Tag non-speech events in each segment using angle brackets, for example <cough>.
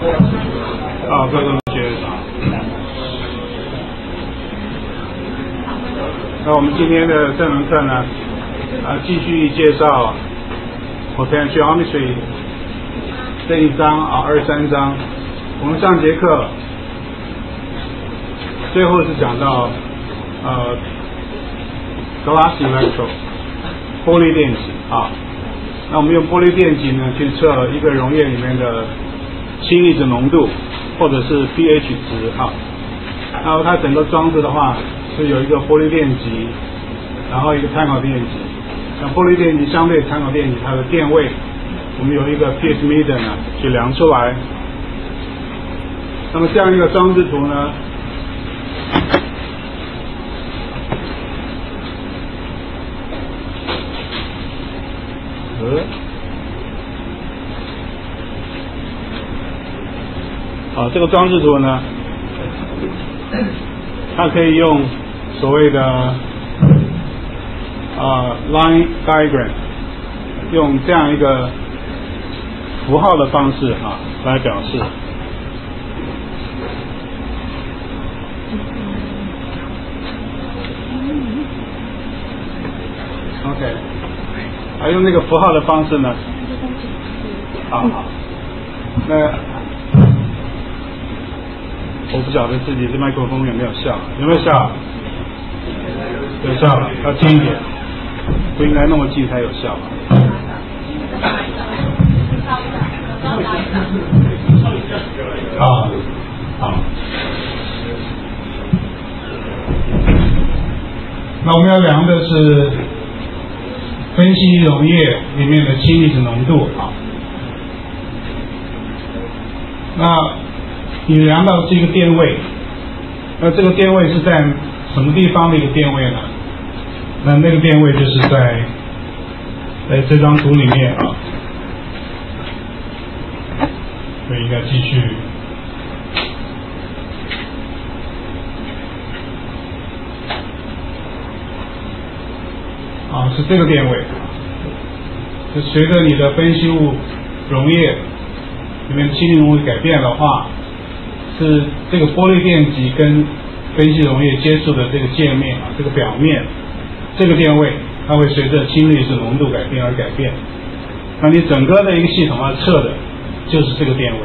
啊，各位同学啊。那我们今天的这门课呢，啊，继续介绍 potentiometry 这一章啊，二三章。我们上节课最后是讲到呃，glass electro 玻璃电极啊。那我们用玻璃电极呢，去测一个溶液里面的氢离子浓度，或者是 pH 值啊。然后它整个装置的话是有一个玻璃电极，然后一个参考电极。那玻璃电极相对参考电极它的电位，我们有一个 pH meter 呢去量出来。那么这样一个装置图呢，呃，好，这个装置图呢，它可以用所谓的啊 line diagram，用这样一个符号的方式啊来表示。OK，还用那个符号的方式呢？好好，那我不晓得自己的麦克风有没有效，有没有效？有效了，要近一点，不应该那么近才有效。啊，好。那我们要量的是分析溶液里面的氢离子浓度啊。那你量到这个电位，那这个电位是在什么地方的一个电位呢？那那个电位就是在在这张图里面啊。我应该继续。啊，是这个电位。就随着你的分析物溶液里面氢离子浓度改变的话，是这个玻璃电极跟分析溶液接触的这个界面啊，这个表面，这个电位它会随着氢离子浓度改变而改变。那你整个的一个系统要测的就是这个电位。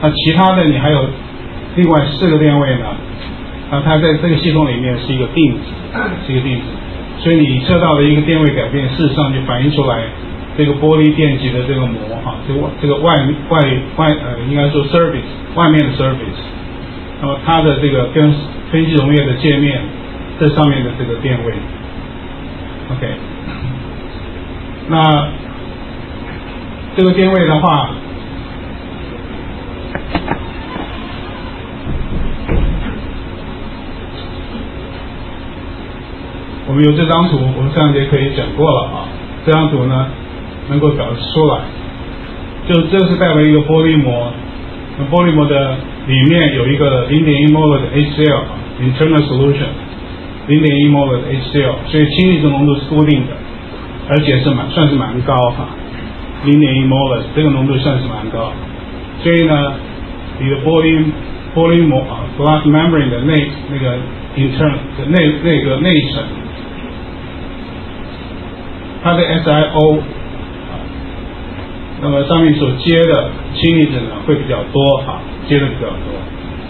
那其他的你还有另外四个电位呢？啊，它在这个系统里面是一个定值，是一个定值。所以你测到的一个电位改变，事实上就反映出来这个玻璃电极的这个膜哈，这个这个外外外呃，应该说 surface 外面的 surface，那么它的这个跟分析溶液的界面这上面的这个电位，OK，那这个电位的话。我们有这张图，我们上节课也讲过了啊。这张图呢，能够表示出来，就这是代为一个玻璃膜，那玻璃膜的里面有一个零点一 mol 的 HCl，internal solution，零点一 mol 的 HCl，所以氢离子浓度是固定的，而且是蛮算是蛮高哈，零点一 mol 这个浓度算是蛮高，所以呢，你的玻璃玻璃膜啊，glass membrane 的内那个 internal 的内那个内层。它的 SiO，那么上面所接的氢离子呢会比较多哈，接的比较多。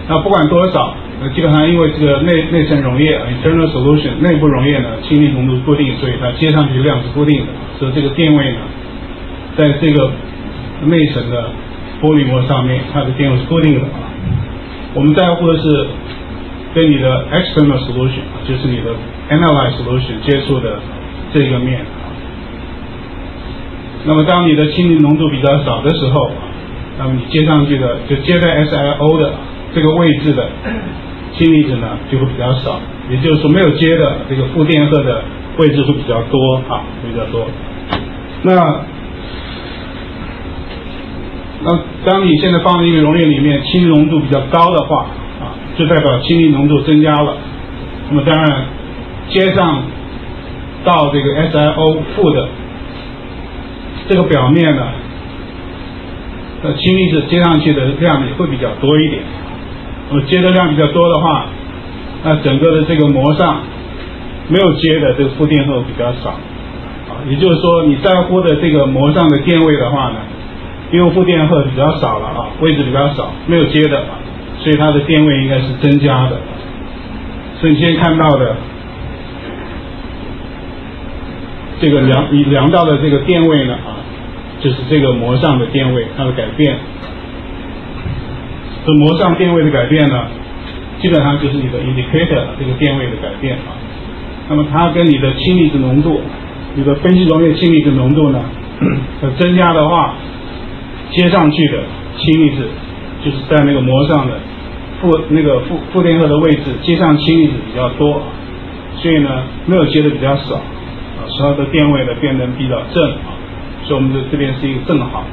那不管多少，那基本上因为这个内内层溶液 internal solution 内部溶液呢氢离浓度固定，所以它接上去量是固定的，所以这个电位呢，在这个内层的玻璃膜上面，它的电位是固定的啊。我们在乎的是跟你的 external solution，就是你的 analyze solution 接触的这个面。那么，当你的氢离浓度比较少的时候，那么你接上去的就接在 SiO 的这个位置的氢离子呢就会比较少，也就是说没有接的这个负电荷的位置会比较多啊，比较多。那那当你现在放在一个溶液里面，氢浓度比较高的话啊，就代表氢离浓度增加了。那么当然接上到这个 SiO 负的。这个表面呢，那氢离子接上去的量也会比较多一点。那么接的量比较多的话，那整个的这个膜上没有接的这个负电荷比较少，啊，也就是说你在乎的这个膜上的电位的话呢，因为负电荷比较少了啊，位置比较少，没有接的，所以它的电位应该是增加的。所以你现在看到的这个量你量到的这个电位呢啊，就是这个膜上的电位它的改变。这膜上电位的改变呢，基本上就是你的 indicator 这个电位的改变啊。那么它跟你的氢离子浓度，你的分析溶液氢离子浓度呢的 <clears throat> 增加的话，接上去的氢离子就是在那个膜上的负那个负负电荷的位置接上氢离子比较多，所以呢没有接的比较少啊，所以它的电位呢变得比较正啊，所以我们的这边是一个正号。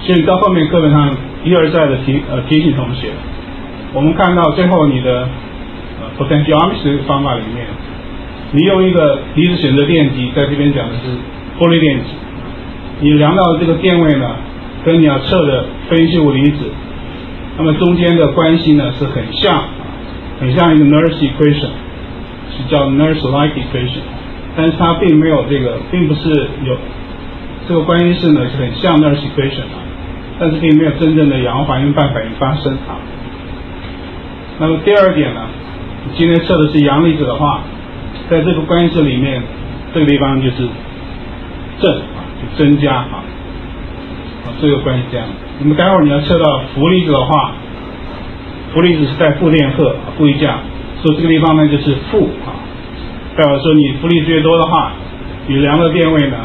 所以到后面课本上一而再的提呃提醒同学，我们看到最后你的呃 potentiometry 方法里面，你用一个离子选择电极，在这边讲的是玻璃电极，你量到的这个电位呢，跟你要测的分析物离子，那么中间的关系呢是很像，很像一个 Nernst equation，是叫 Nernst-like equation，但是它并没有这个，并不是有这个关系式呢是很像 Nernst equation 啊。但是并没有真正的氧化还原半反应发生啊。那么第二点呢，今天测的是阳离子的话，在这个关系式里面，这个地方就是正啊，就增加啊，啊这个关系这样。那么待会儿你要测到负离子的话，负离子是带负电荷啊，负一价，所以这个地方呢就是负啊，代表说你负离子越多的话，你量的电位呢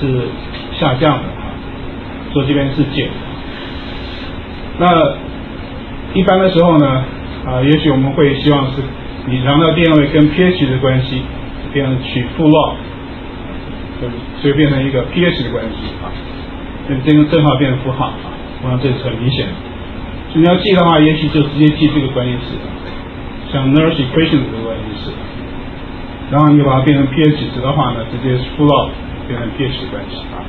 是下降的啊，所以这边是减。那一般的时候呢，啊，也许我们会希望是你量的电位跟 pH 的关系变成取负 log，所以变成一个 pH 的关系啊，那这个正好变成负号啊，我想这是很明显的。你要记的话，也许就直接记这个关系式，像 Nernst equation 这个关系式，然后你把它变成 pH 值的话呢，直接是负 log 变成 pH 关系。啊。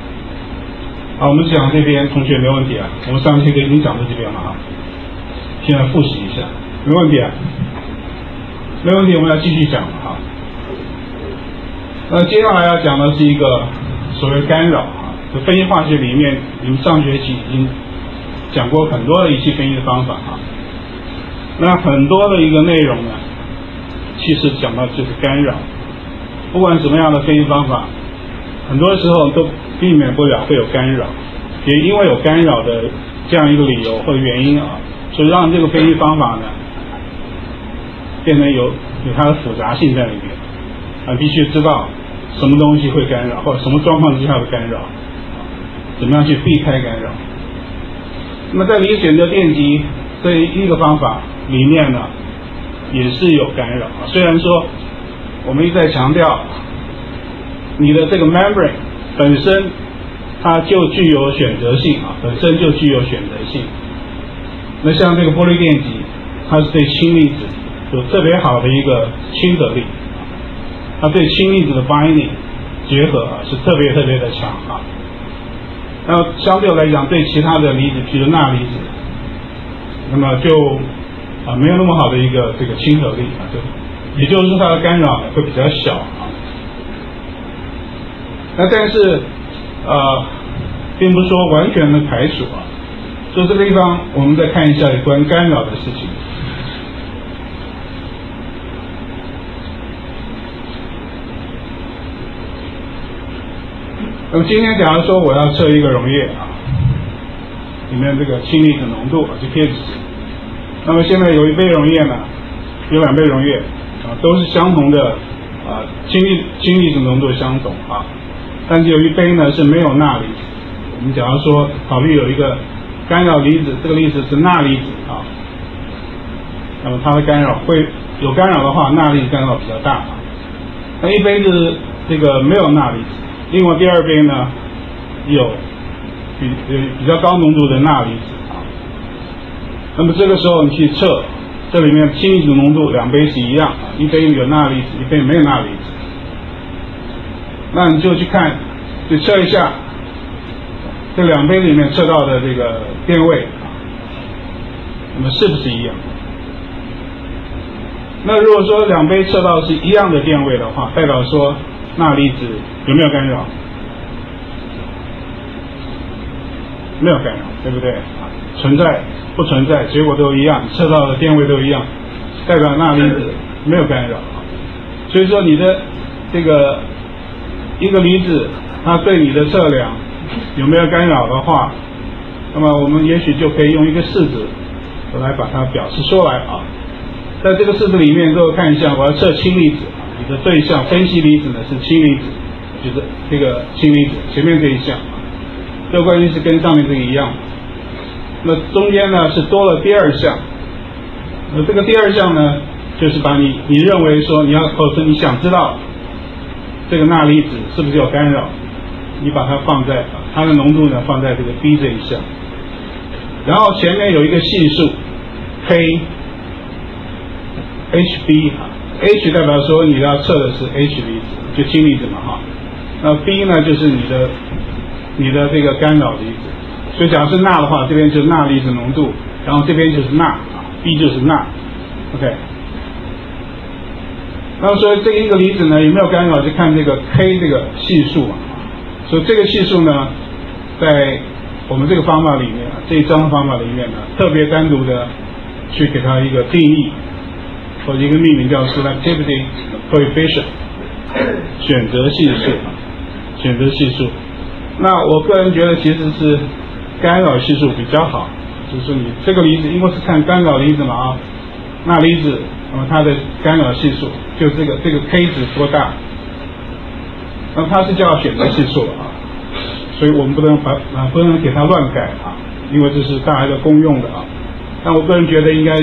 好，我们讲这边同学没问题啊，我们上节课已经讲到这边了啊，现在复习一下，没问题啊，没问题，我们要继续讲了哈。那接下来要讲的是一个所谓干扰啊，就分析化学里面，你们上学期已经讲过很多的仪器分析的方法啊，那很多的一个内容呢，其实讲到就是干扰，不管什么样的分析方法，很多时候都。避免不了会有干扰，也因为有干扰的这样一个理由或原因啊，所以让这个分析方法呢变得有有它的复杂性在里面啊，必须知道什么东西会干扰，或者什么状况之下的干扰，怎么样去避开干扰。那么在你选择电极这一个方法里面呢，也是有干扰。虽然说我们一再强调你的这个 membrane。本身它就具有选择性啊，本身就具有选择性。那像这个玻璃电极，它是对氢离子有特别好的一个亲和力，它对氢离子的 binding 结合啊是特别特别的强啊。那相对来讲，对其他的离子，比如钠离子，那么就啊没有那么好的一个这个亲和力啊，就也就是说它的干扰会比较小啊。那但是，呃，并不是说完全的排除啊。所以这个地方，我们再看一下有关干扰的事情。那么今天假如说我要测一个溶液啊，里面这个氢离子浓度啊，就 pH 值。那么现在有一杯溶液呢，有两杯溶液都是相同的啊，氢离氢离子浓度相同啊。但是有一杯呢是没有钠离子，我们假如说考虑有一个干扰离子，这个离子是钠离子啊，那么它的干扰会有干扰的话，钠离子干扰比较大啊。那一杯是这个没有钠离子，另外第二杯呢有比呃比较高浓度的钠离子啊。那么这个时候你去测，这里面氢离子浓度两杯是一样，一杯有钠离子，一杯没有钠离子。那你就去看，就测一下，这两杯里面测到的这个电位啊，那么是不是一样？那如果说两杯测到是一样的电位的话，代表说钠离子有没有干扰？没有干扰，对不对？存在不存在，结果都一样，测到的电位都一样，代表钠离子没有干扰。所以说你的这个一个离子，它对你的测量有没有干扰的话，那么我们也许就可以用一个式子来把它表示出来啊。在这个式子里面，各位看一下，我要测氢离子，你的对象分析离子呢是氢离子，就是这个氢离子前面这一项。这个关系是跟上面这个一样，那中间呢是多了第二项，那这个第二项呢，就是把你你认为说你要或者你想知道这个钠离子是不是有干扰，你把它放在它的浓度呢放在这个 B 这一项，然后前面有一个系数 K HB 哈，H 代表说你要测的是 H 离子，就氢离子嘛哈，那 B 呢就是你的。你的这个干扰离子，所以假如是钠的话，这边就是钠离子浓度，然后这边就是钠啊，B 就是钠，OK。那么说这一个离子呢有没有干扰，就看这个 K 这个系数啊。所以这个系数呢，在我们这个方法里面，这一章方法里面呢，特别单独的去给它一个定义或者一个命名叫 selectivity coefficient，选择系数，选择系数。那我个人觉得其实是干扰系数比较好，就是你这个离子，因为是看干扰离子嘛啊，钠离子，那么它的干扰系数就这个这个 K 值多大，那它是叫选择系数啊，所以我们不能把啊不能给它乱改啊，因为这是大家的公用的啊。但我个人觉得应该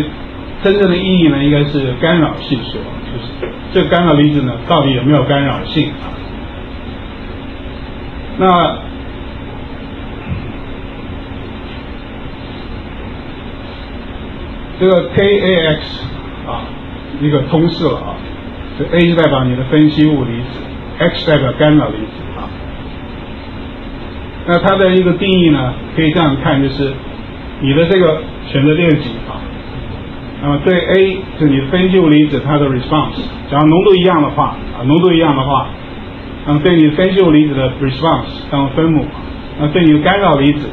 真正的意义呢，应该是干扰系数，就是这干扰离子呢到底有没有干扰性啊？那这个 KAX 啊，一个通式了啊，这 A 是代表你的分析物离子，X 代表干扰离子啊。那它的一个定义呢，可以这样看，就是你的这个选择电极啊，那么对 A 是你的分析物离子它的 response，假如浓度一样的话啊，浓度一样的话。那么对你分析物离子的 response 当分母，那对你的干扰离子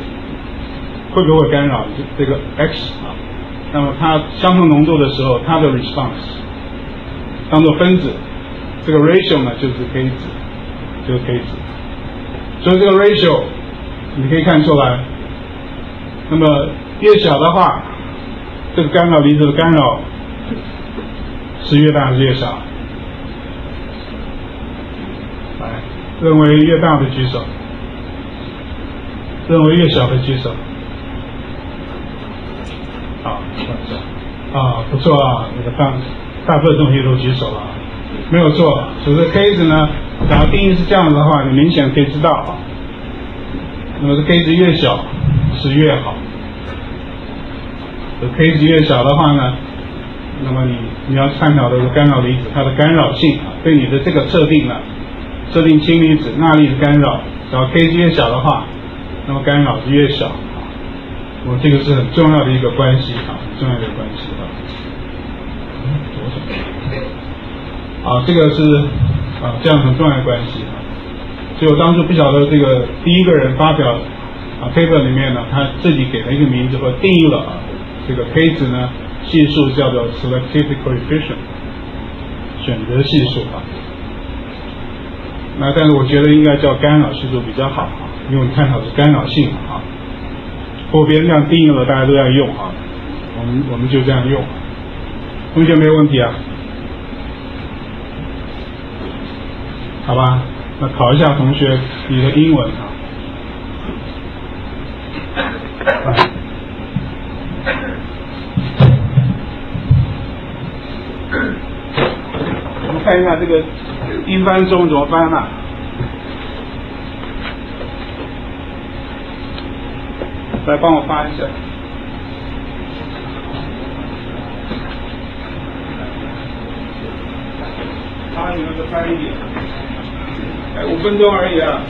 会不会干扰这个 x 啊？那么它相同浓度的时候，它的 response 当做分子，这个 ratio 呢就是 K 值，就是 K 值。所以这个 ratio 你可以看出来，那么越小的话，这个干扰离子的干扰是越大还是越小？认为越大的举手，认为越小的举手。好，啊，不错啊，那个大大部分同学都举手了，没有错。所以这 K 值呢，假如定义是这样子的话，你明显可以知道啊。那么这 K 值越小是越好，这 K 值越小的话呢，那么你你要探讨的是干扰离子它的干扰性啊，对你的这个设定呢。设定氢离子钠离子干扰，然后 K 值越小的话，那么干扰是越小。我这个是很重要的一个关系啊，很重要的一个关系啊。啊，这个是啊这样很重要的关系啊。所以我当初不晓得这个第一个人发表啊 paper 里面呢，他自己给了一个名字或定义了啊这个 K 值呢系数叫做 selectivity coefficient，选择系数啊。那但是我觉得应该叫干扰系数比较好啊，因为探讨是干扰性啊。或别人这样定义了，大家都要用啊，我们我们就这样用。同学没有问题啊？好吧，那考一下同学你的英文啊。我们看一下这个。英翻中怎么翻呢？来帮我翻一下。啊，你们再翻一点。哎，五分钟而已啊。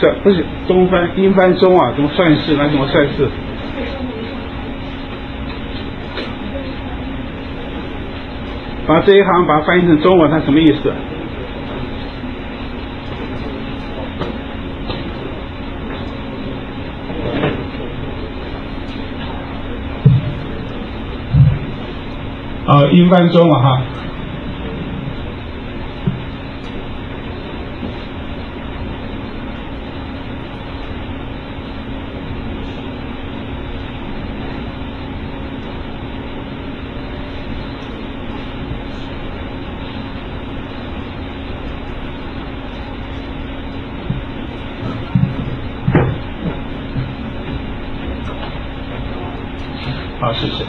是不是中翻英翻中啊？怎么算式？那怎么算式？把这一行把它翻译成中文，它什么意思？呃，英翻中了哈。好，谢谢。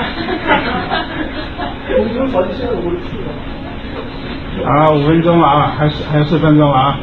<laughs> 啊，五分钟了啊，还是还有四分钟了啊。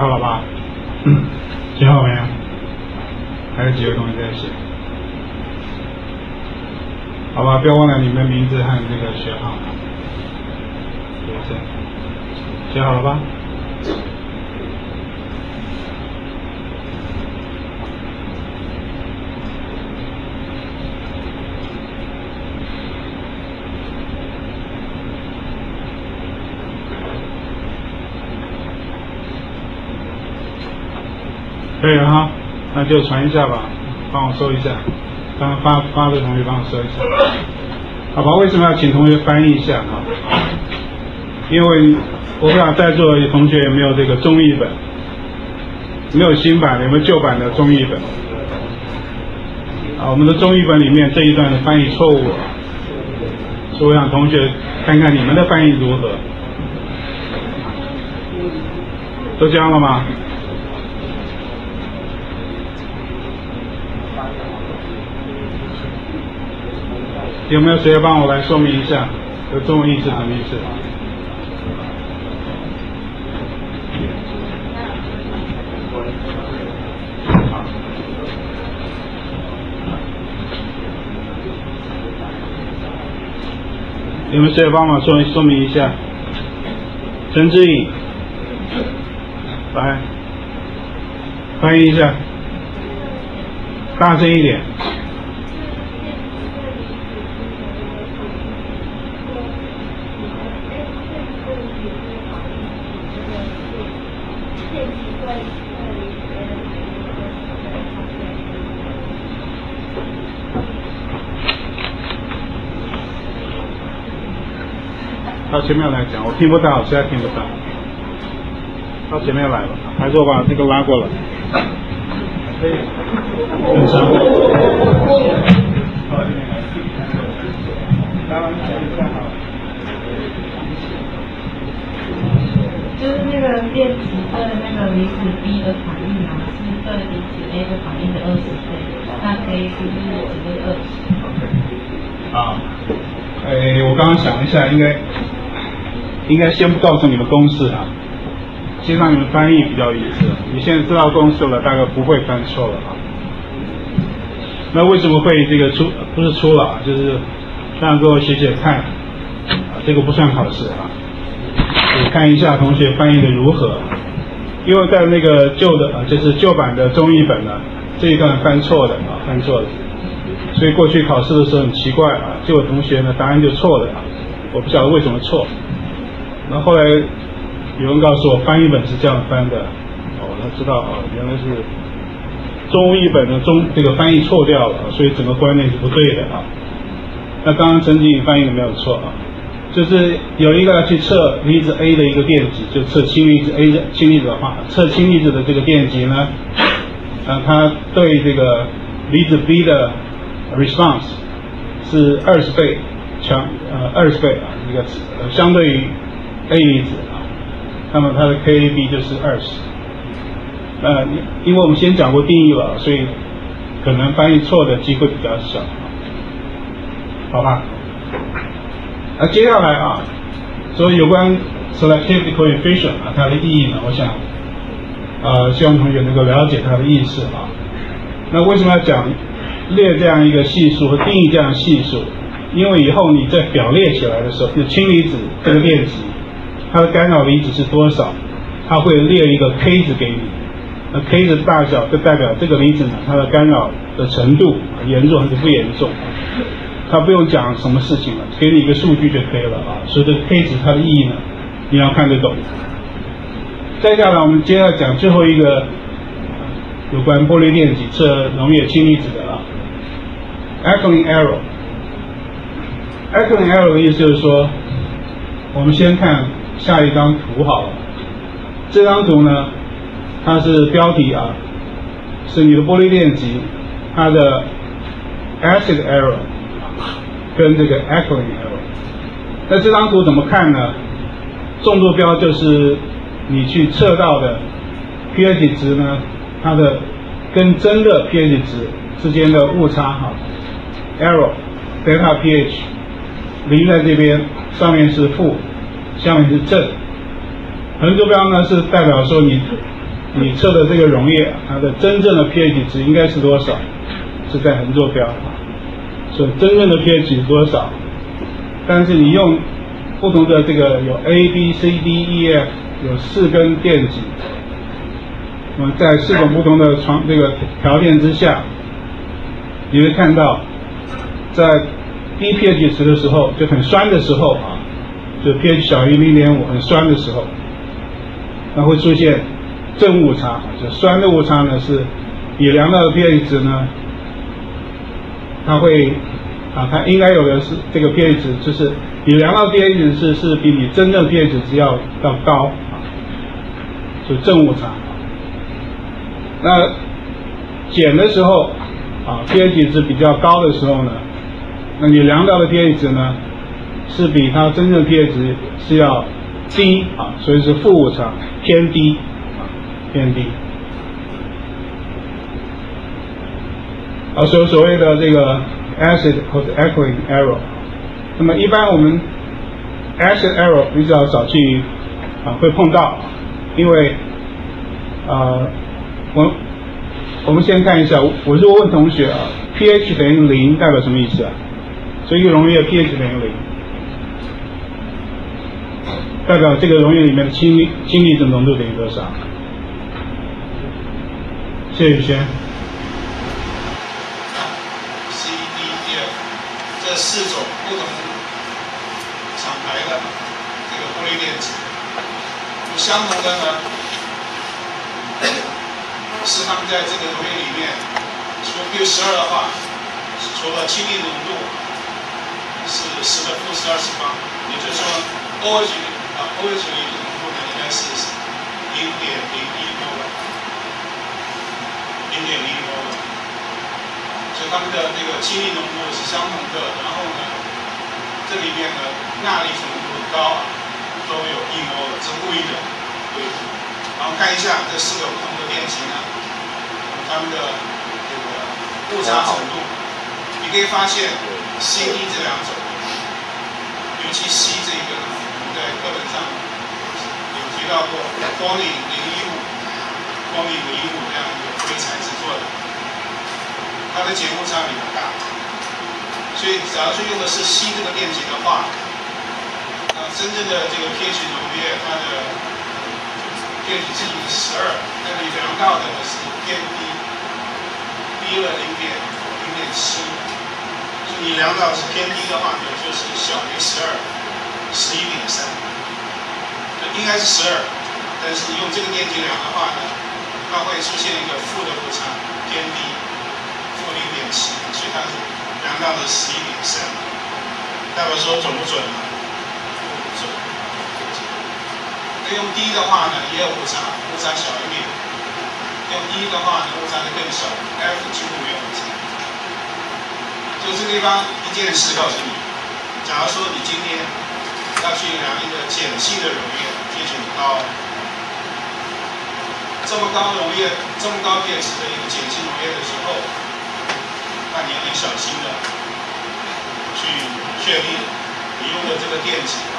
好了吧？写好没有？还有几个同学在写？好吧，不要忘了你们名字和那个学号。写好了吧？可以哈，那就传一下吧，帮我收一下。刚发发的同学帮我收一下，好吧？为什么要请同学翻译一下哈？因为我不知道在座的同学有没有这个中译本，没有新版，有没有旧版的中译本？啊，我们的中译本里面这一段的翻译错误，所以我想同学看看你们的翻译如何。都交了吗？有没有谁帮我来说明一下，这中文意思什么意思？有没有谁帮忙说说明一下？陈志颖，来翻译一下，大声一点。到前面来讲，我听不到，实在听不到。到前面来了，还是我把这个拉过来。可以。很长。就是那个电池对那个离子 B 的反应啊，是对离子 A 的反应的二十倍，那 K 是不是只是二十？啊，哎，我刚刚想一下，应该。应该先不告诉你们公式啊，先让你们翻译比较有意思。你现在知道公式了，大概不会翻错了啊。那为什么会这个出？不是出了，就是让各位写写看啊，这个不算考试啊。你看一下同学翻译的如何？因为在那个旧的啊，就是旧版的中译本呢，这一段翻错的啊，翻错的。所以过去考试的时候很奇怪啊，就有同学呢答案就错了啊，我不晓得为什么错。那后来有人告诉我，翻译本是这样翻的，哦，我才知道啊，原来是中译本的中这个翻译错掉了，所以整个观念是不对的啊。那刚刚陈景翻译的没有错啊，就是有一个要去测离子 A 的一个电极，就测氢离子 A 的氢离子的话，测氢离子的这个电极呢，啊，它对这个离子 B 的 response 是二十倍强，呃，二十倍啊，一个呃相对于。A 离子啊，那么它的 KAB 就是二十。呃，因为我们先讲过定义了，所以可能翻译错的机会比较小，好吧？那接下来啊，所以有关 selective coefficient 啊，它的意义呢，我想，呃，希望同学能够了解它的意思啊。那为什么要讲列这样一个系数和定义这样系数？因为以后你在表列起来的时候，就氢离子这个电极。它的干扰离子是多少？它会列一个 K 值给你，那 K 值大小就代表这个离子呢，它的干扰的程度严重还是不严重？它不用讲什么事情了，给你一个数据就可以了啊。所以这 K 值它的意义呢，你要看得懂。再下来，我们接着讲最后一个有关玻璃电极测溶液氢离子的啊，Echoing error。Echoing error 的意思就是说，我们先看。下一张图好了，这张图呢，它是标题啊，是你的玻璃电极，它的 acid error 跟这个 echoing error。那这张图怎么看呢？纵坐标就是你去测到的 pH 值呢，它的跟真的 pH 值之间的误差哈，error delta pH 零在这边，上面是负。下面是正，横坐标呢是代表说你你测的这个溶液它的真正的 pH 值应该是多少，是在横坐标，所以真正的 pH 是多少？但是你用不同的这个有 A B C D E F 有四根电极，那么在四种不同的床这个条件之下，你会看到在低 pH 值的时候就很酸的时候啊。就 pH 小于零点五很酸的时候，那会出现正误差，就酸的误差呢是比量到的 pH 值呢，它会啊，它应该有的是这个 pH 值，就是比量到 pH 值是比你真正 pH 值要要高啊，就正误差。那减的时候啊，pH 值比较高的时候呢，那你量到的 pH 值呢？是比它真正 pH 值是要低啊，所以是负误差偏低。啊，偏低。啊，所所谓的这个 acid 或者 alkaline error，那么一般我们 acid error 比较少去啊会碰到，因为啊我我们先看一下，我如果问同学啊，pH 等于零代表什么意思啊？所以溶液 pH 等于零，代表这个溶液里面的氢氢离子浓度等于多少？谢宇轩。CDR 这四种不同厂牌的这个玻璃电子，相同的呢，<coughs> 是它们在这个溶液里面，除 Q 十二的话，除了氢离子浓度是十的负十二次方，也就是说 OH 啊 OH 的浓度呢应该是零点零一摩尔，零点零一摩尔。所以它们的这个氢离浓度是相同的，然后呢，这里面呢钠离子浓度高，都有一摩尔，是故意的。对。然后看一下这四个不同的电极呢，它们的这个误差程度，你可以发现 C、D 这两种，尤其 C 这一个，在课本上有提到过，光影零一五，光影零一五这样一个硅材质做的。它的节误差比较大，所以假如说用的是硒这个电极的话，那真正的这个 pH 溶液它的 pH 值是十二，但你量到的是偏低，低了零点零点七，你量到是偏低的话呢，就是小于十二，十一点三，应该是十二，但是用这个电极量的话呢，它会出现一个负的误差，偏低。负零点七，所以它是量到了十一点三，代表说准不准呢？准。那用低的话呢，也有误差，误差小一点；用低的话呢，误差就更小，F 几乎没有误差。就这个地方一件事告诉你，假如说你今天要去量一个碱性的溶液，pH 高，这么高溶液，这么高 pH 的一个碱性溶液的时候。那你要很小心的去确定你用的这个电极啊，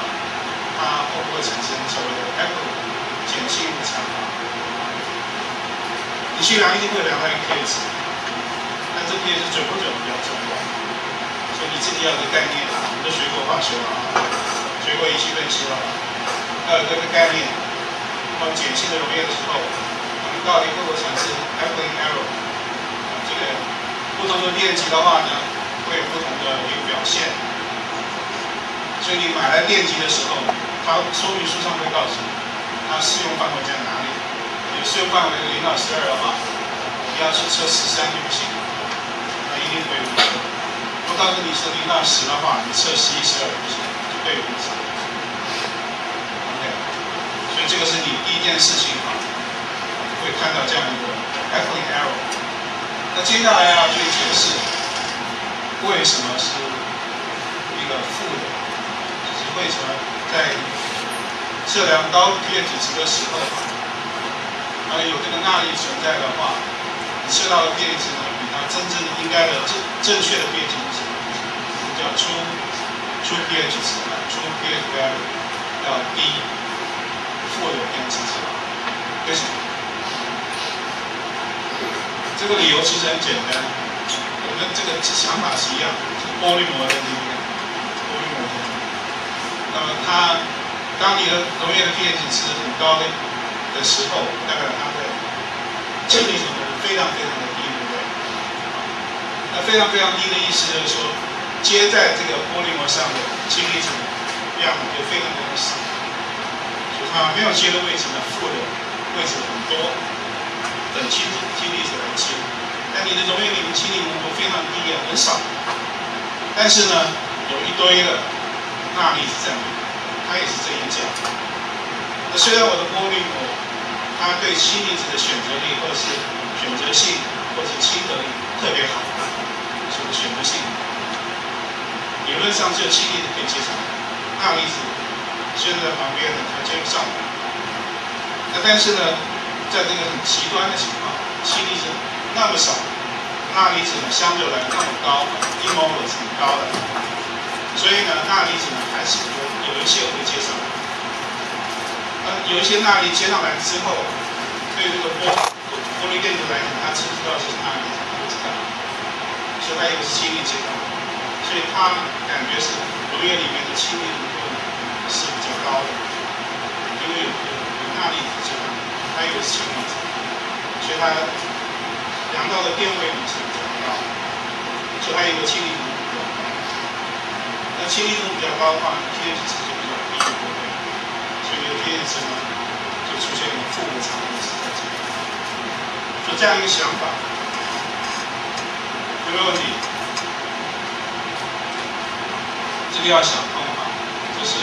它会不会产生所谓的 echo 碱性误差？你去量一定会量到一个 pH，但这 pH 准不准比较重要，所以你自己要有个概念啊。我们都学过化学啊，水果仪器分析了，要有这个概念。那么碱性的溶液的时候，我们到底会不会产生 echo error？这个。不同的电极的话呢，会有不同的一个表现。所以你买来电极的时候，它说明书上会告诉你，它适用范围在哪里。你适用范围零到十二的话，你要去测十三就不行，那一定会有。我告诉你是零到十的话，你测十一、十二不行，对。OK，所以这个是你第一件事情啊，会看到这样一个 echoing error。那接下来要去解释为什么是一个负的，就是为什么在测量高 pH 值的时候，啊有这个钠离存在的话，你测到的 pH 值呢比它真正应该的正正确的 pH 值，叫初初 pH 值啊，初 pH 值要要低负的 pH 值，为什么？这个理由其实很简单，我们这个想法是一样，是玻璃膜的里面，玻璃膜的。那么它，当你的溶液的 pH 值很高的的时候，代表它的氢离子是非常非常的低，对不对？那非常非常低的意思就是说，接在这个玻璃膜上的氢离子量就非常非常少，就它没有接的位置呢，负的位置很多。等氢氢离子来接，但你的溶液里面氢离子浓度非常低啊，很少。但是呢，有一堆的钠离子在里面，它也是这一角。那虽然我的玻璃膜，它对氢离子的选择力或是选择性或者是亲和力特别好，选择性。理论上只有氢离子可以接上，钠离子虽然在旁边呢，它接不上。那但是呢？在这个很极端的情况，氢离子那么少，钠离子呢相对来那么高，一摩尔是很高的，所以呢钠离子呢还是有有一些会接上来，呃有一些钠离子接上来之后，对这个玻玻璃电子来讲，它只知道是钠离子，不知道，所以它以为是氢离接上来，所以它感觉是溶液里面的氢离子是比较高的，因为有有钠离子接上来。它有氢离子，所以它量到的电位是比较高，所以它有个氢离子比较高。那氢离子比较高的话，pH 值就比较低，所以 pH 值呢就出现一个负的常位值在这里。就这样一个想法，有没有问题？这个要想通啊，就是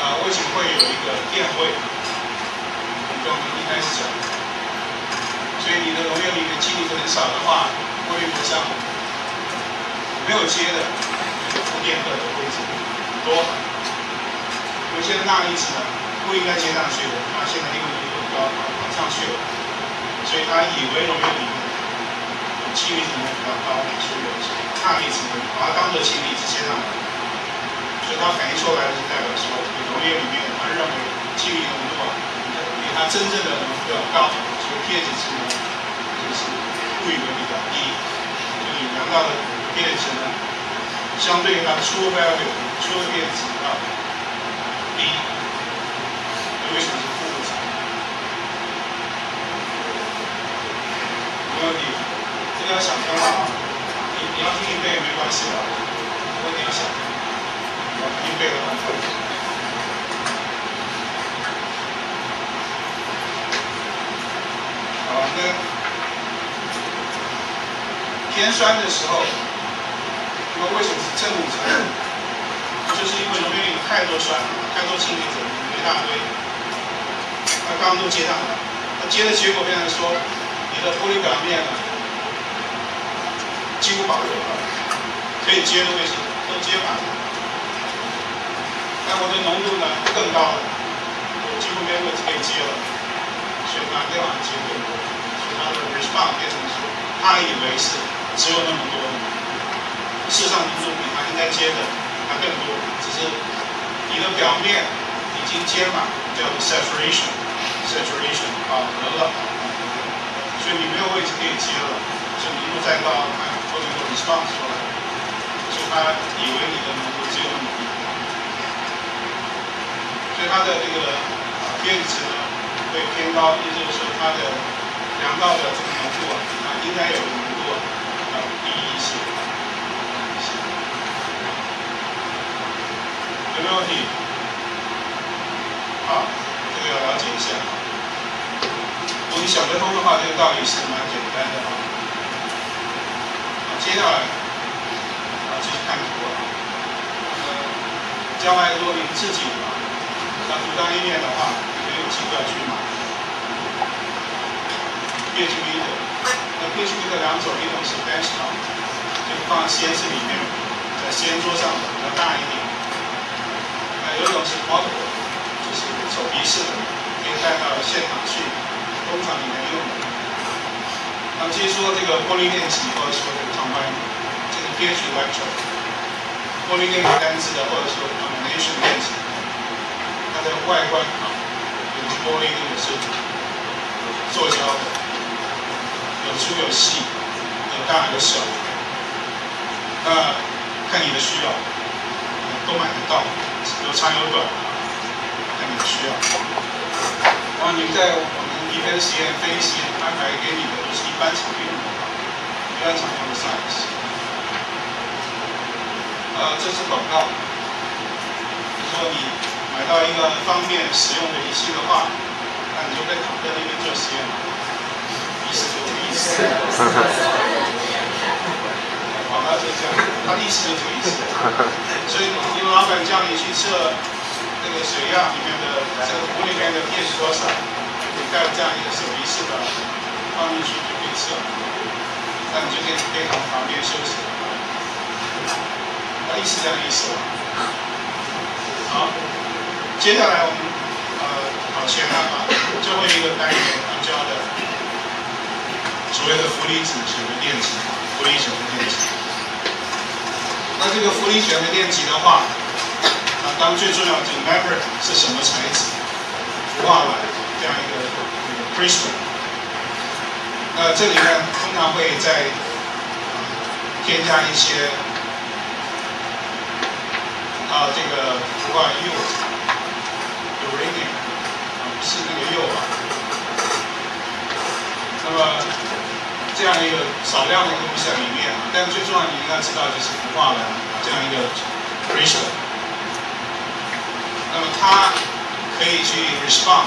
啊，为什么会有一个电位？我们一开始讲，所以你的溶液里面氢离子很少的话，玻璃膜上没有接的负电荷的位置很多。有些钠离子呢不应该接上去的，那现在因为离子高跑上去了，所以他以为溶液里面氢离子比较高，所以有钠离子把它当做氢离子接上来，所以它反映出来的是代表说你溶液里面他认为氢离子浓度啊。比它真正的比较高，所以 pH 值呢就是误以为比较低，所以量到的 pH 呢，相对于它 true value true pH 值要低。为什么是负值？没问题，这个要想通啊，你你要听一遍也没关系的，不过你要想，听一遍的话。那偏酸的时候，那么为什么是正五层？就是因为溶液里太多酸，太多氢离子，一大堆，它刚刚都接上了，那接的结果变成说，你的玻璃表面呢饱和了，可以接的位置都接满了，那我的浓度呢更高了，几乎没有位置可以接了，所以它这样接更多。它的 response 变成是，他以为是只有那么多，事实上浓度比他应该接的还更多，只是你的表面已经接满，叫做 saturation，saturation 饱和了，所以你没有位置可以接了，所以浓度再高，它不出来，所以他以为你的浓度只有那么低，所以它的这个电值呢会偏高，也就是说它的。量到的这个浓度啊，啊，应该有浓度啊要低一些，有没有问题？好，这个要了解一下。如果你想得通的话，这个道理是蛮简单的啊。接下来啊，继续看图啊。呃，将来如果你自己啊，想主张意念的话，没有机会去买。p h b 的，那 p h b 的两种，一种是 benchtop，就是放在实验室里面，在实验桌上比较大一点。呃，有一种是 portable，就是手提式的，可以带到现场去工厂里面用的。那至于说这个玻璃电极或者说这个长关，这个 pH lecture，玻璃电极单支的或者说 combination 电极，它的外观啊，也是玻璃的是做胶的。有粗有细，有大有小，那看你的需要，都买得到，有长有短，看你的需要。然后你在我们一边实验、非实验安排给你的都是一般常用的，一般常用的 size。呃，这是广告。如果你买到一个方便使用的仪器的话，那你就在躺在那边做实验了。意思就这个意思，广告就这样，他意思就这个意思。所以，你们老板叫你去测那个水样里面的这个壶里面的电是多少，你带这样一个手提式的放进去就变色，那你就可以非常方便休息了。那意思这样意思吧。好，接下来我们呃考前啊，最后一个单元要教的所谓的氟离子型的电极，氟离子型电极。那这个氟离子型的电极的话，那当最重要的这个 membrane 是什么材质？氟化铝这样一个 crystal。那这里呢，通常会在添加一些啊这个氟化铀，uranium，啊是那个铀啊。那么这样一个少量的东西在里面啊，但最重要你应该知道就是氟化铨这样一个 crystal。那么它可以去 respond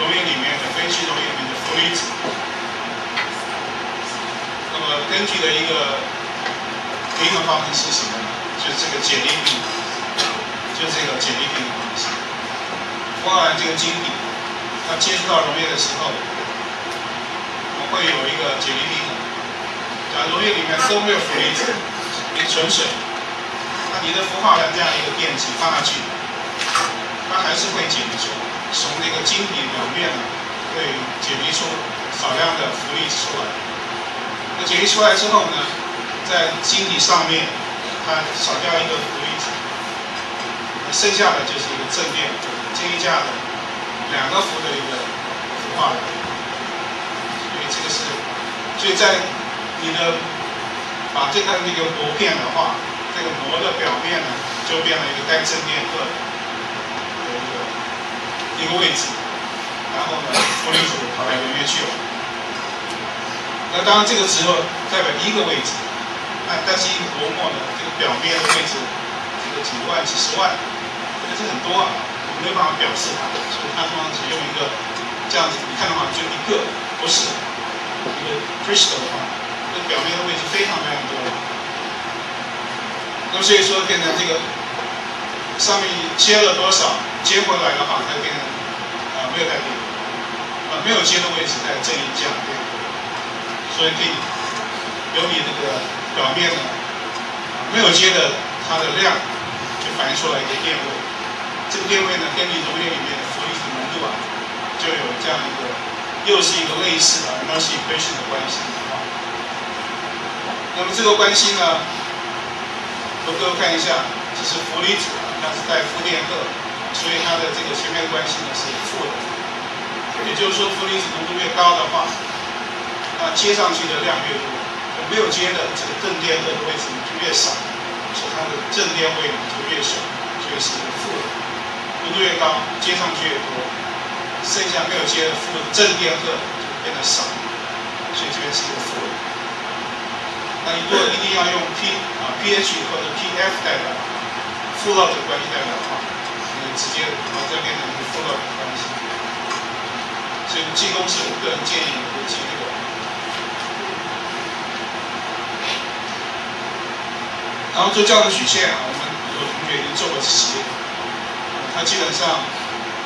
溶液里面的分析溶液里面的氟离子。我根据的一个平衡方程是什么呢？就是这个解离平衡，就是这个解离平衡方程。氟化铨这个晶体，它接触到溶液的时候，我会有一个解离平衡。假如溶液里面都没有浮离子，你纯水，那你的氟化铨这样一个电极放下去，它还是会解离出，从那个晶体表面呢，会解离出少量的浮离子出来。解离出来之后呢，在晶体上面，它少掉一个氟离子，剩下的就是一个正电，这一价的两个氟的一个氟化铨。所以这个是，所以在你的把这个那个膜片的话，这个膜的表面呢，就变了一个带正电荷的一个一个位置，然后呢，氟离子跑到里面去了。那当然，这个时候代表一个位置，那但是一个薄膜呢，这个表面的位置，这个几万、几十万，这是很多啊，我没有办法表示它，所以它通常只用一个这样子，你看的话就一个，不是一个 crystal 的话，这表面的位置非常非常多。那么所以说变成这个上面接了多少，接回来的话，它变成啊没有带电，啊没有接的位置带正一价电。所以可以由你这个表面呢没有接的它的量，就反映出来一个电位。这个电位呢，跟你溶液里面的氟离子浓度啊，就有这样一个，又是一个类似的 Nernst equation 的关系。那么这个关系呢，我各位看一下，这是氟离子啊，它是带负电荷，所以它的这个前面关系呢是负的。也就是说，氟离子浓度越高的话，那接上去的量越多，没有接的这个正电荷的位置就越少，所以它的正电位呢就越小，所以是负的。浓度越高，接上去越多，剩下没有接的负正电荷就变得少，所以这边是一个负的。那你如果一定要用 P 啊 pH 或者 pF 代表负烙的关系代表的话，那直接把这变成一个负烙的关系。所以记公式，我个人建议你就记这个。然后做校正曲线啊，我们有同学已经做过实验，它基本上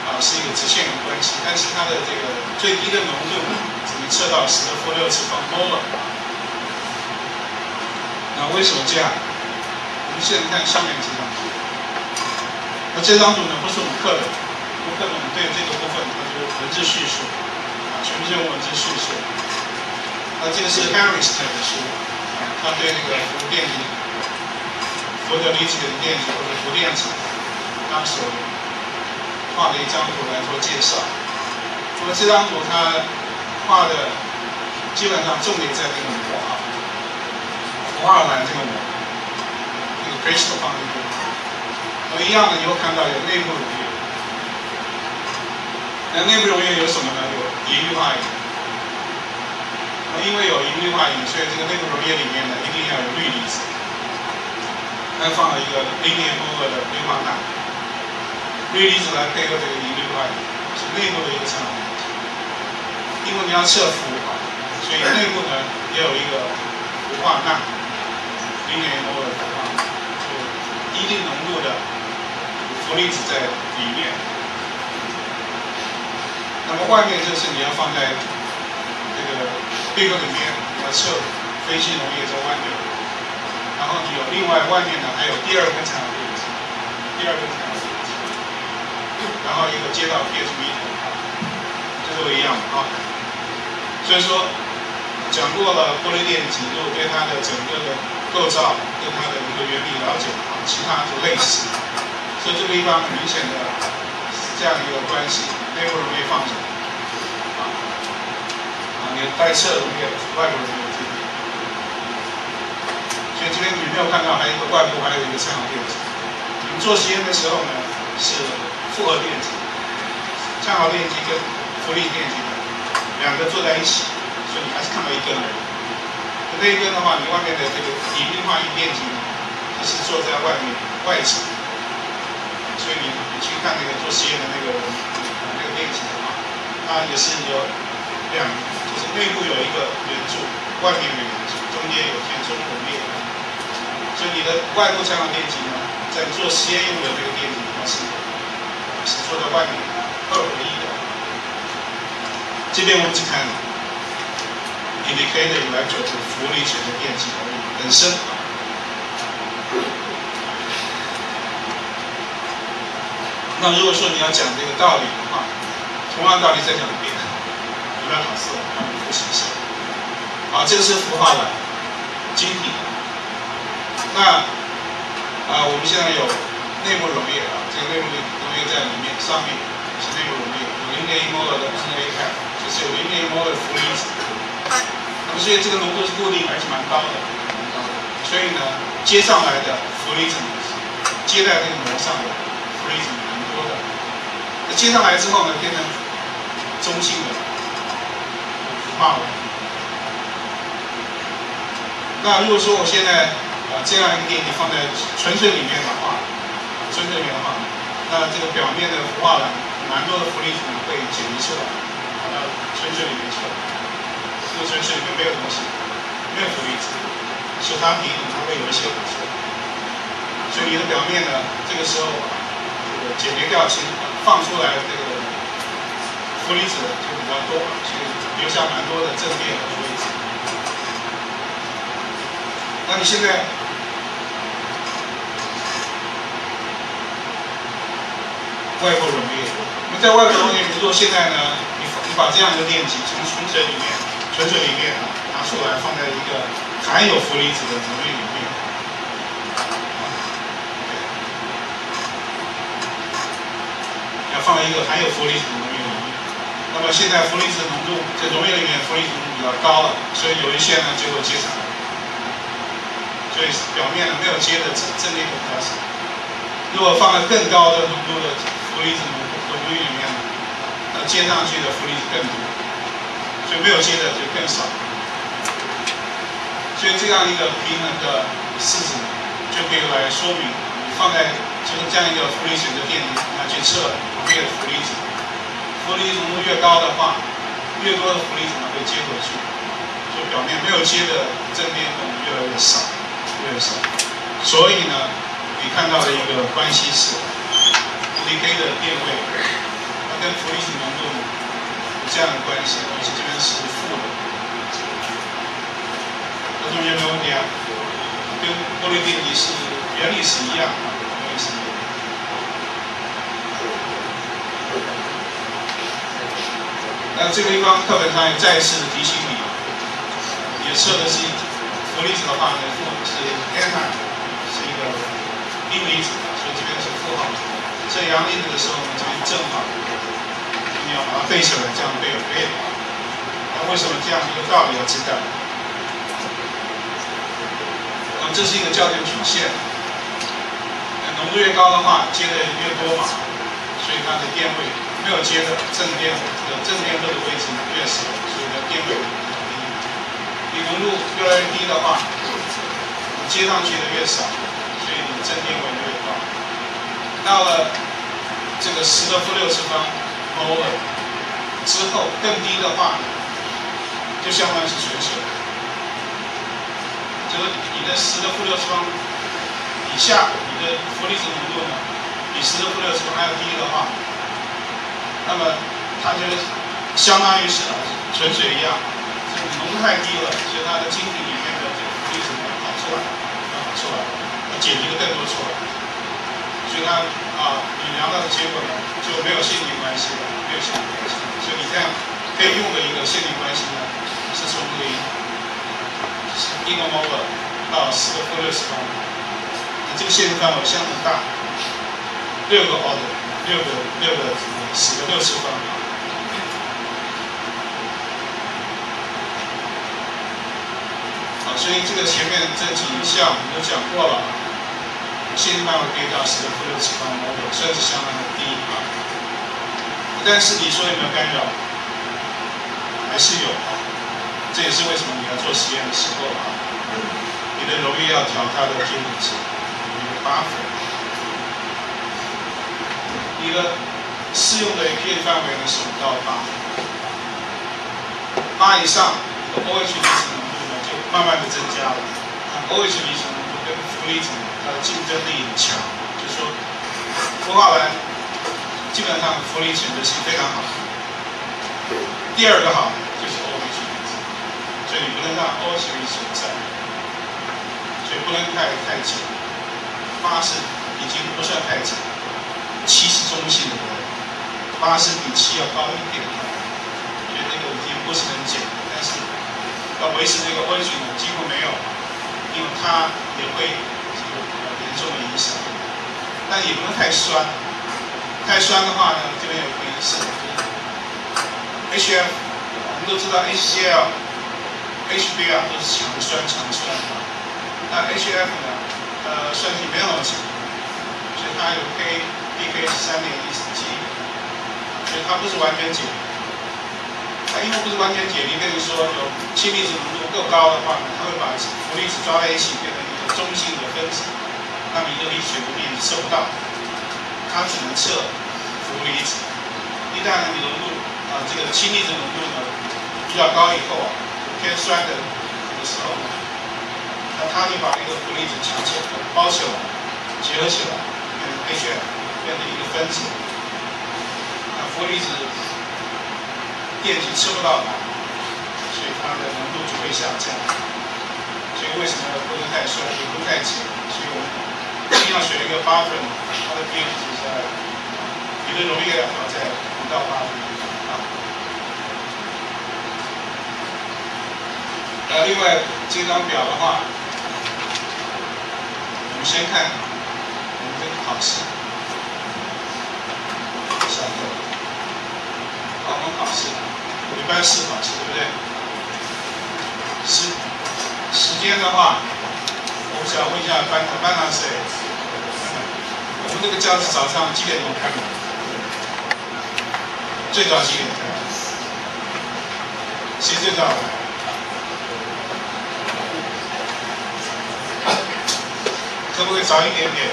啊是一个直线的关系，但是它的这个最低的浓度只能测到十的负六次方 m o。那为什么这样？我们现在看下面这张图，那这张图呢不是我们课的，我们课本对这个部分它就是文字叙述，啊，全部是用文字叙述。那这个是 Harris 的书，啊，他对那个氟电极。佛的离子的电子或者氟电子，当时画了一张图来做介绍。那么这张图它画的基本上重点在这个膜啊，氟化铨这个膜，这个 crystal 放在这边。那么一样的，你会看到有内部溶液。那内部溶液有什么呢？有银氯化银。那因为有银氯化银，所以这个内部溶液里面呢，一定要有氯离子。还放了一个零点多个的氯化钠，氯离子来配合这个银氯化银，是内部的一个产物。因为你要测氟啊，所以内部呢也有一个氟化钠，零点多个氟化钠，就一定浓度的氟离子在里面。那么外面就是你要放在这个杯壳里面，要测分析溶液在外面。然后有另外外面呢还有第二根产物位置，第二根产物位置，然后一个接到 pH 一头，这都一样的啊。所以说，讲过了玻璃电极，如果对它的整个的构造跟它的一个原理了解的话，其他就类似。所以这个地方很明显的这样一个关系，内部容易放着，啊，啊，你带侧溶液，外部溶液这边。所以这边你没有看到还有一个外部还有一个参考电子。你们做实验的时候呢是复合电极，参考电极跟浮力电极两个坐在一起。所以你还是看到一根而已。那一根的话，你外面的这个底冰化硬电极呢，它是坐在外面外层。所以你你去看那个做实验的那个那个电极的话，它也是有两，就是内部有一个圆柱，外面有圆柱，中间有填充溶液。所以你的外部参考电极呢，在做实验用的这个电极它是是做在外面二合一的。这边我们只看。indicator 来就是浮离子的电极本身。那如果说你要讲这个道理的话，同样道理再讲一遍，有点考试，让你复习一下。好，这个是氟化的，晶体。那啊，我们现在有内部溶液啊，这个内部溶液在里面，上面是内部溶液，有零点一摩尔的 NaCl，就是有零点一摩尔的氟离子。那么所以这个浓度是固定，而且蛮高的，蛮高的。所以呢，接上来的氟离子接在这个膜上的氟离子蛮多的。那接上来之后呢，变成中性的氟化物。那如果说我现在啊这样一个电极放在纯水里面的话，纯水里面的话，那这个表面的氟化呢，蛮多的氟离子会解离出来，跑到纯水里面去了。这个纯水里面没有东西，没有氟离子，所以它底它会有一些污色。所以你的表面呢，这个时候这个解决掉，其实放出来这个氟离子就比较多，所以留下蛮多的正电和负离子。那你现在外部溶液，那么在外部溶液，如说现在呢，你你把这样一个电极从纯水里面。纯水里面啊拿出来，放在一个含有氟离子的溶液里面，要放在一个含有氟离子的溶液里面。那么现在氟离子浓度在溶液里面，氟离子浓度比较高了，所以有一些呢就会接上来，所以表面呢没有接的正正电比较少。如果放在更高的浓度的氟离子浓溶液里面，那接上去的氟离子更多。所以没有接的就更少，所以这样一个平衡的式子就可以来说明，放在就是这样一个氟离子的电极，来去测溶液的氟离子，氟离子浓度越高的话，越多的氟离子呢会接回去，就表面没有接的正电荷越来越少，越来越少。所以呢，你看到的一个关系是，dk 的电位，它跟氟离子浓度有。这样的关系，而且这边是负的，那同学没问题啊？跟玻璃电极是原理是一样，原理是一样。那这个地方课本上也再次提醒你，也测的是氟离子的话呢，负是 gamma，是一个阴离子，所以这边是负号。正阳离子的时候呢，这边正号。你要把它背起来，这样背有背的。那为什么这样一个道理要知道？那么这是一个焦点曲线。浓度越高的话，接的越多嘛，所以它的电位没有接的正电的正电荷的位置越少，所以它电位。浓度越来越低的话，接上去的越少，所以你正电位越高。到了这个十的负六次方。高了之后更低的话，就相当于是纯水。就是你的十的负六次方以下，你的负离子浓度呢比十的负六次方还要低的话，那么它就相当于是纯水一样，浓度太低了，所以它的晶体里面的这个离子要跑出来，要跑出来，它解离的更多出来。所以它啊，你量到的结果呢就没有线性关系了，没有线性关系。所以你这样可以用的一个线性关系呢是从零。一个 over 到十个负六次方，这个限制范围相当大，六个 order，六个六个十个六次方。好，所以这个前面这几项我们都讲过了，线性范围可以到十个负六次方 over，算是相当的低啊。但是你说有没有干扰？还是有啊。这也是为什么你要做实验的时候啊，你的溶液要调它的均匀值，你的八分，你的适用的 pH 范围呢是五到八，八以上，你的 OH 离子浓度呢就慢慢的增加了。OH 离子浓度跟氟离子它的竞争力很强，就是说，氟化铨基本上氟离选择性非常好。第二个好。所以你不能让 OH 离子存在，所以不能太太紧。八是已经不算太紧，七是中性的，八是比七要高一点，所以那个已经不是很紧。要维持这个温水呢，几乎没有，因为它也会这个严重的影响。但也不能太酸，太酸的话呢，这边有个意思，HF 我们都知道 HCl。HBr 都是强酸强酸，那 HF 呢，呃，酸性没有那么强，所以它有 K pKa 三点一七，所以它不是完全解。因为不是完全解离，跟你说有氢离子浓度够高的话呢，它会把氟离子抓在一起，变成一个中性的分子，那么一个离子水平面你测不到，它只能测氟离子。一旦你浓度啊，这个氢离子浓度呢比较高以后啊。偏酸的的时候，那它就把那个负离子强起来，包起来，结合起来，变成 HF，变成一个分子。那负离子电极吃不到它，所以它的浓度就会下降。所以为什么不能太酸，也不能太碱？所以我们一定要选一个八分，它的 pH 值在，你的溶液要在五到八分。呃，另外这张表的话，我们先看我们这个考试，下课，好，我们考试，礼拜四考试，对不对？时时间的话，我想问一下班长，班长谁？我们这个教室早上几点钟开门？最早几点？谁最早？可不可以早一点点？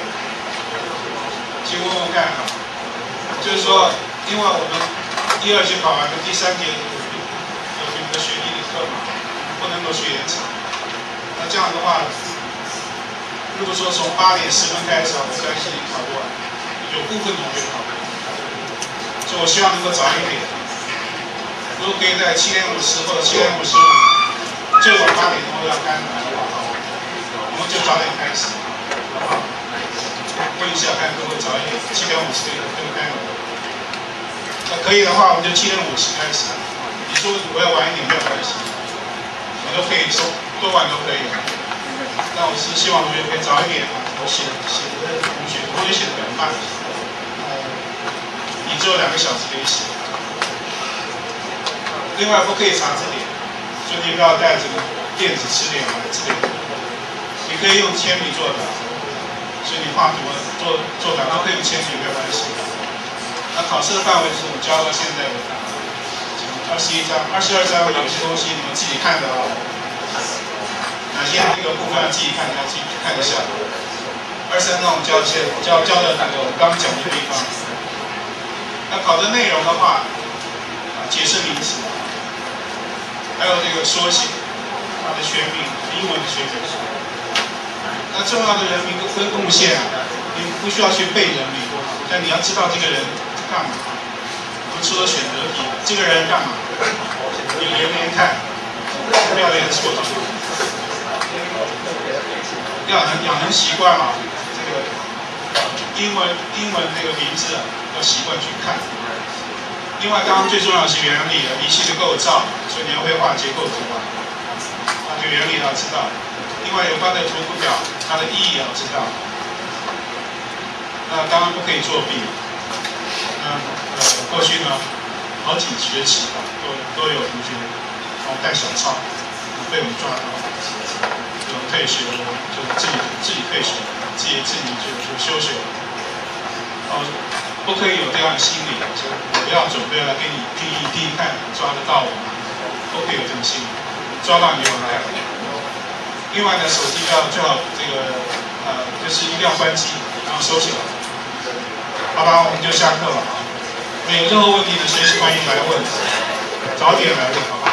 请问问看，就是说，因为我们第二节考完的第三节就是你们的学历的课嘛，不能够去延长。那这样的话，如果说从八点十分开始，我相信考不完，有部分同学考不完。所以我希望能够早一点。如果可以在七点五十或者七点五十五，最晚八点钟要开门的话，我们就早点开始。好不好问一下，看可不可以早一点，七点五十可以开门。那可以的话，我们就七点五十开始。你说我要晚一点没有关系，我都可以说多晚都可以。那我是希望同学可以早一点。我写写的同学，同学写的比较慢。呃你只有两个小时可以写。另外不可以查字典，所以你不要带这个电子词典来字典。你可以用铅笔做的。所以你画什么做做法都可以用铅笔没有关系。那考试的范围是我教到现在的二十一章、二十二章有些东西你们自己看的哦。哪些那个部分要自己看，要自己看一下。二三章我教一些教教的那个我刚讲的地方。那考的内容的话，解释名词，还有这个缩写，它的全名，英文的学名。那重要的人名跟贡献啊，你不需要去背人名，但你要知道这个人干嘛。我们出了选择题，这个人干嘛？你连连看，不要连错。要养养成习惯嘛，这个英文英文那个名字要习惯去看。另外，刚刚最重要的是原理，仪器的构造，所以你要会画结构图啊。那原理要知道，另外有关的图谱表它的意义要知道。那当然不可以作弊。那呃，过去呢，好几学期吧，都都有同学哦带小抄，被我们抓到，有退学的，就自己自己退学，自己自己就是休学。哦，不可以有这样的心理，就我要准备来给你第一第一看抓得到我吗，不可以有这种心理，抓到你就来。另外呢，手机要最好这个呃，就是一定要关机，然后收起来。好吧，我们就下课了啊。有任何问题的，随时欢迎来问，早点来问，好？